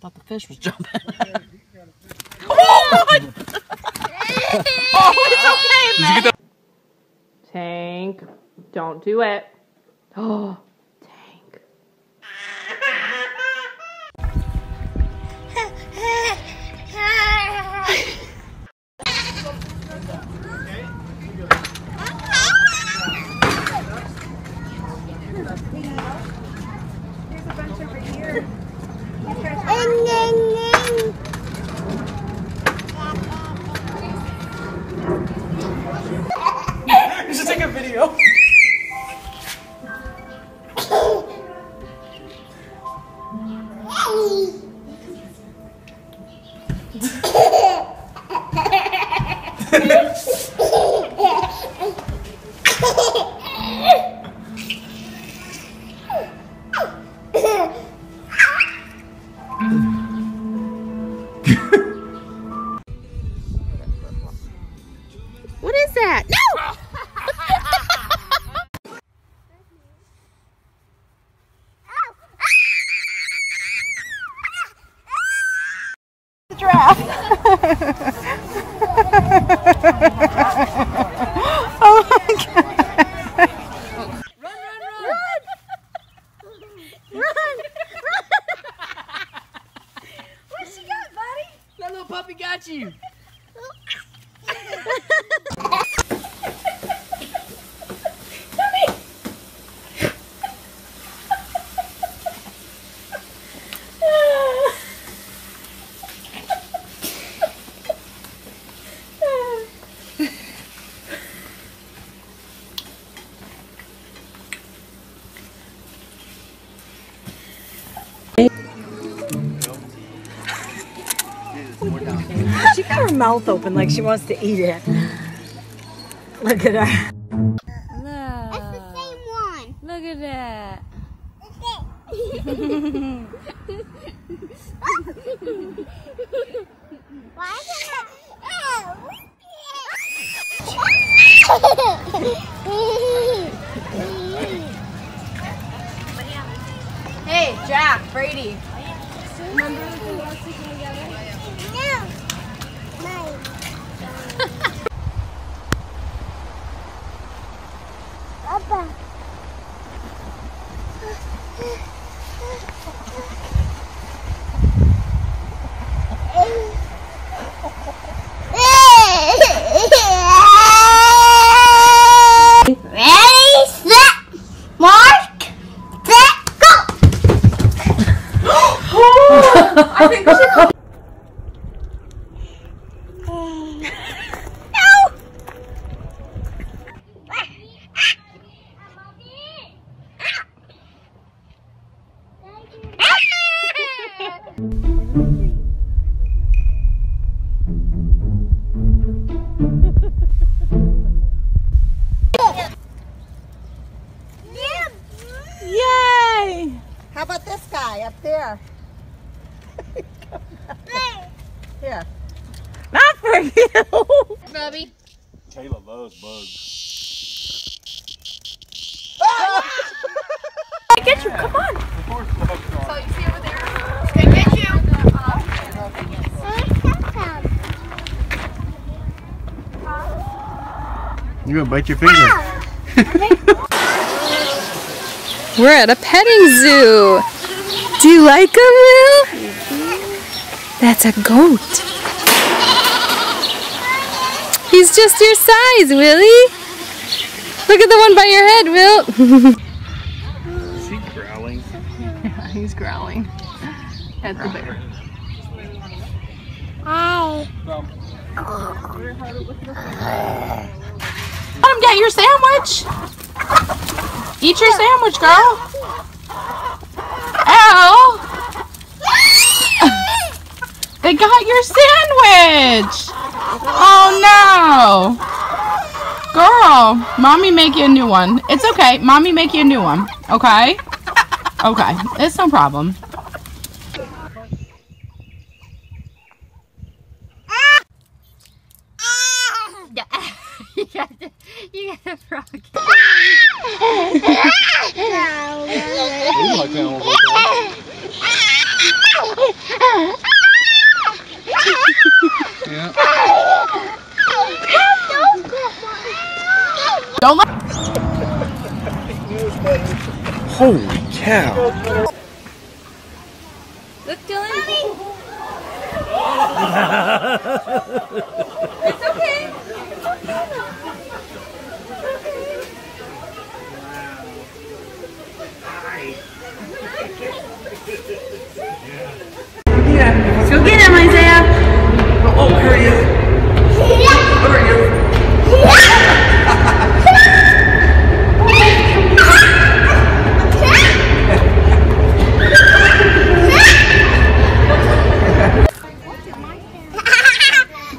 Thought the fish was jumping. Oh, Tank, don't do it. Oh, You should take a video. That little puppy got you. mouth open like she wants to eat it. Look at her. That's the same one. Look at that. Why isn't it? Hey, Jack, Brady. No. 爸爸 How about this guy up there? Here. Not for you. Bubby. Kayla loves bugs. I get you, come on. you're gonna bite your finger? We're at a petting zoo. Do you like him, Will? That's a goat. He's just your size, Willie. Look at the one by your head, Will. Is he growling? Yeah, He's growling at the bear. Let him get your sandwich. Eat your sandwich, girl. Ow! They got your sandwich. Oh no. Girl, mommy make you a new one. It's okay. Mommy make you a new one. Okay? Okay. It's no problem. You got frog. You like that one, Don't. Holy cow. Yeah, go get him, Isaiah. Oh,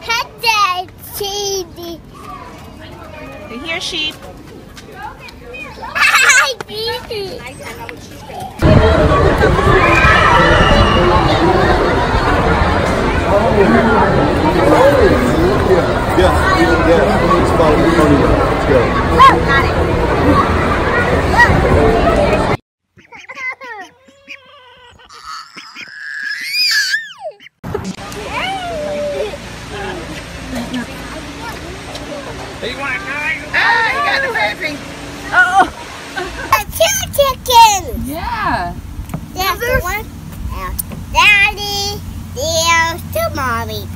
That's cheesy. Here, sheep. Hi, baby. Yeah, yeah. It's fun. Let's go. Two chickens. Yeah. There's the one. Daddy. There's two mommy.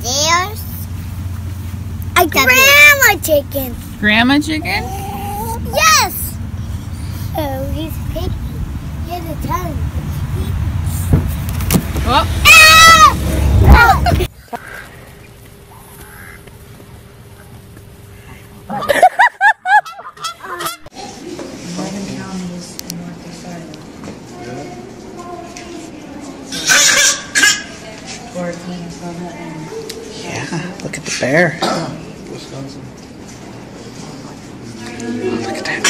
There's a grandma chicken. Grandma chicken. Yes. Oh, he's picky. Here's a tongue. Oh, Ah! Yeah, look at the bear. Wisconsin. Look at that.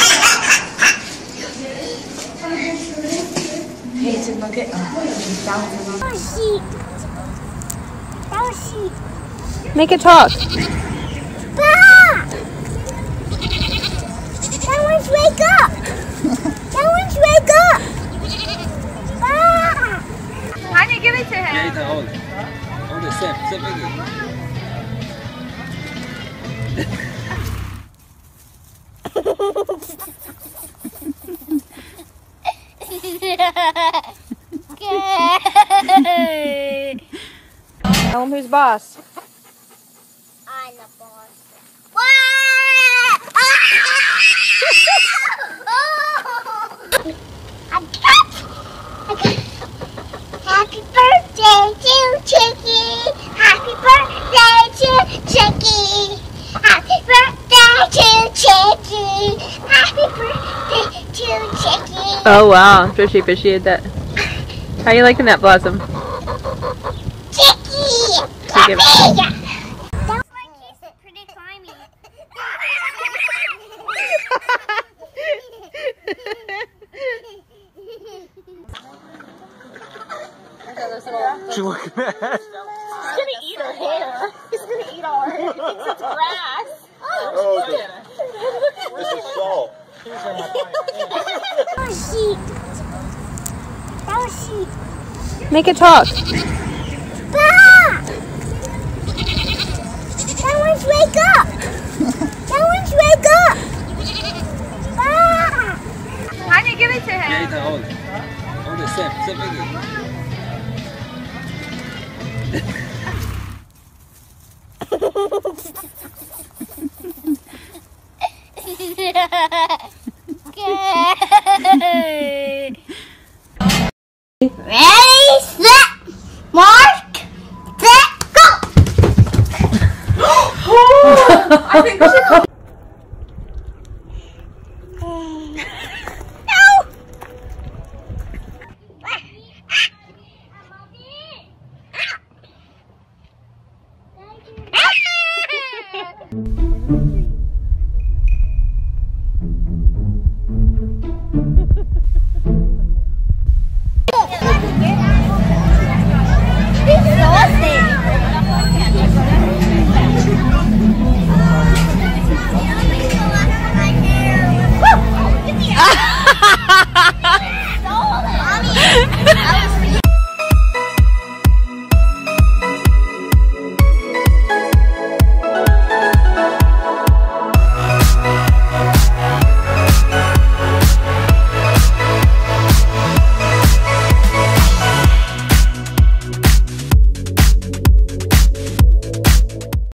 That was sheep. That was sheep. make it talk. That one's wake up. that one's wake up. Bah! Honey, give it to him. Ita, step, step again. Tell him who's boss. I'm the boss. Happy birthday to Chicky. Oh wow, Fishy appreciate that. How you liking that blossom? Chicky. give it- Puppy. Don't kiss it. Pretty slimy. She looking at. Oh, okay. This is salt. That was sheep. That was sheep. Make it talk. Bah! That one's wake up. that one's wake up. Bah! Honey, give it to him. Ita, hold. Hold it, step, step again. Ready, 水哥水